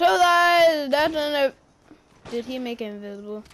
So that that's an. Did he make it invisible?